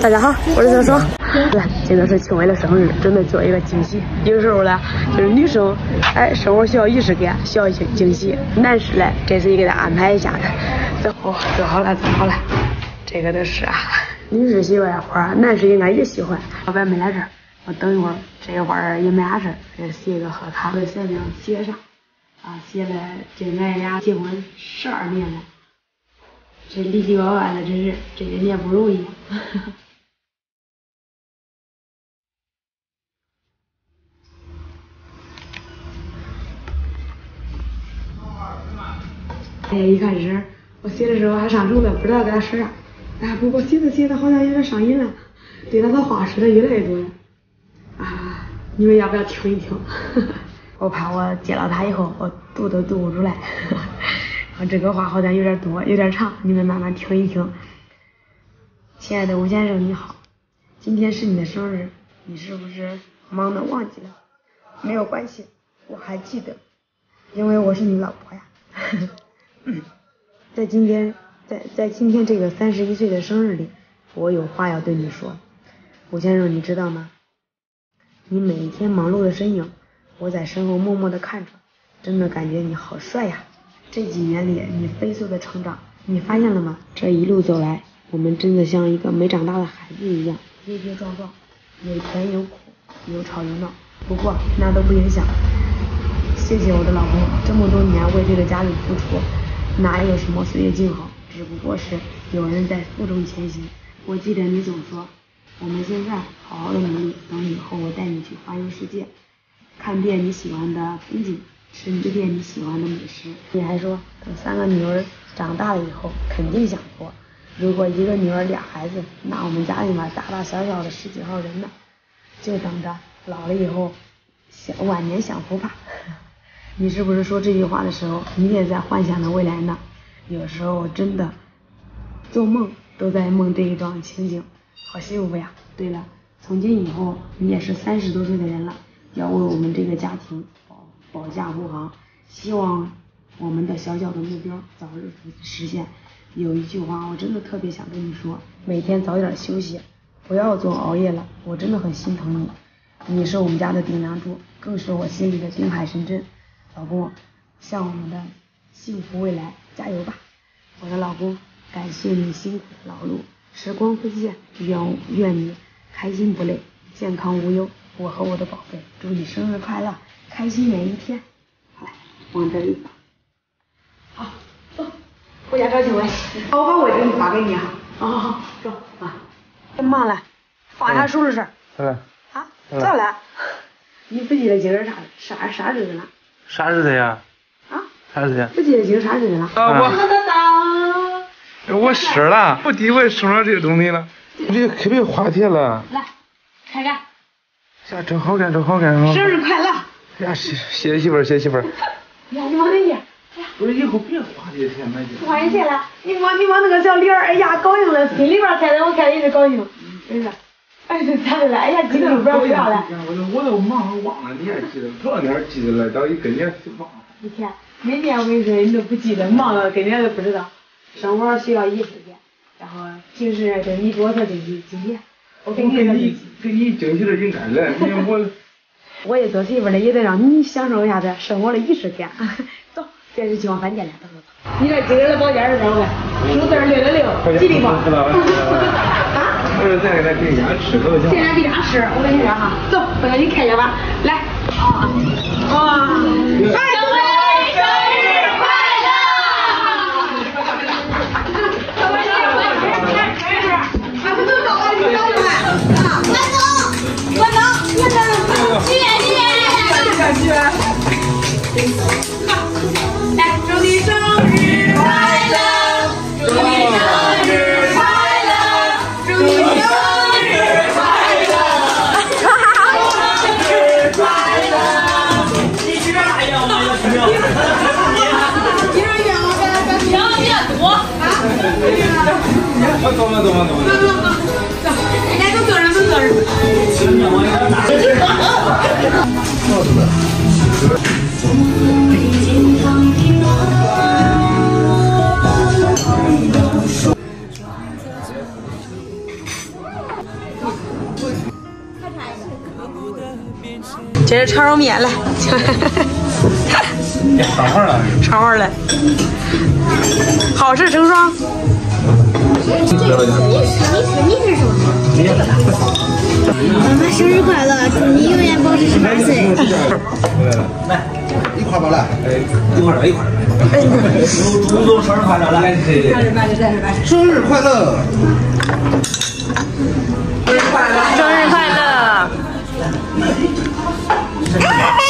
大家好，我是小爽。来，今天是青伟的生日，准备做一个惊喜。有时候呢，就是女生，哎，生活需要仪式感，需要一些惊喜。男士呢，这次也给他安排一下的。走，做好了，做好了。这个都是啊，女士喜欢花，男士应该也喜欢。老板没来这儿，我等一会儿。这一会儿也没啥事儿，给写个贺卡，在上面写上。啊，写了这俺俩结婚十二年了。这里里外外的，真是这些年不容易。哎，一开始我写的时候还上手了，不知道给他说啥。哎，不过写着写着好像有点上瘾了，对他的话说的越来越多了。啊，你们要不要听一听？我怕我见到他以后，我读都读不出来。我这个话好像有点多，有点长，你们慢慢听一听。亲爱的吴先生，你好，今天是你的生日，你是不是忙的忘记了？没有关系，我还记得，因为我是你老婆呀。在今天，在在今天这个三十一岁的生日里，我有话要对你说，吴先生，你知道吗？你每一天忙碌的身影，我在身后默默的看着，真的感觉你好帅呀。这几年里，你飞速的成长，你发现了吗？这一路走来，我们真的像一个没长大的孩子一样，跌跌撞撞，有甜有苦，有吵有闹。不过那都不影响。谢谢我的老公，这么多年为这个家里付出，哪有什么岁月静好，只不过是有人在负重前行。我记得你总说，我们现在好好的努力，等以后我带你去环游世界，看遍你喜欢的风景。吃一遍你喜欢的美食，你还说等三个女儿长大了以后肯定想活。如果一个女儿俩孩子，那我们家里面大大小小的十几号人呢，就等着老了以后享晚年享福吧。你是不是说这句话的时候，你也在幻想着未来呢？有时候真的做梦都在梦这一桩情景，好幸福呀！对了，从今以后你也是三十多岁的人了，要为我们这个家庭。保驾护航，希望我们的小小的目标早日实现。有一句话我真的特别想跟你说，每天早点休息，不要总熬夜了。我真的很心疼你，你是我们家的顶梁柱，更是我心里的定海神针。老公，向我们的幸福未来加油吧！我的老公，感谢你辛苦劳碌，时光飞逝，愿愿你开心不累，健康无忧。我和我的宝贝，祝你生日快乐！开心每一天，往这里放。好，走，回家找警卫。好，我把位置发给你啊。好好好，走啊。别忙了，放下手的事儿。好了。啊？咋了？你不记得今儿啥啥啥日子了？啥日子呀？啊？啥日子？不记得今儿啥日子了？啊我。我湿了，我弟我也收上这个东西了。这个特别花钱了。来，看看。下，真好看，真好看啊！生日快乐！呀，谢谢媳妇儿，谢媳妇儿。呀，你往那去。我说以后别花这些钱买去。不花钱了，你摸你摸那个小脸儿，哎呀，高兴了，心里边开的，我看也是高兴。真是，哎呀，咋的了？哎呀，激动不知道为啥了。我都我都忙忘了，你还记得？昨天记得了，到一跟前就忘了。一天，每年我跟你说，你都不记得，忙了，跟前都不知道。生活需要仪式感，然后平时跟你多少惊喜，今天我给你给你惊喜的应该来，因为我。我也做媳妇的，也得让你享受一下子生活的仪式感。走，这是去往饭店了，走走走。你这今天的保健是多少个？数字六六六，吉利不？啊？不是在给他给家吃都行。现在给家吃，我跟你说哈，走，我给你开下吧，来。啊。走嘛走嘛走嘛走走走，来这是炒肉面来，上号了。上号了，好事成双。你是你是什么？妈妈生日快乐，祝你永远保持十八岁。来，一块吧来，一块儿一块儿。祝祝生日快乐来！生日快乐！生日快乐！Ah!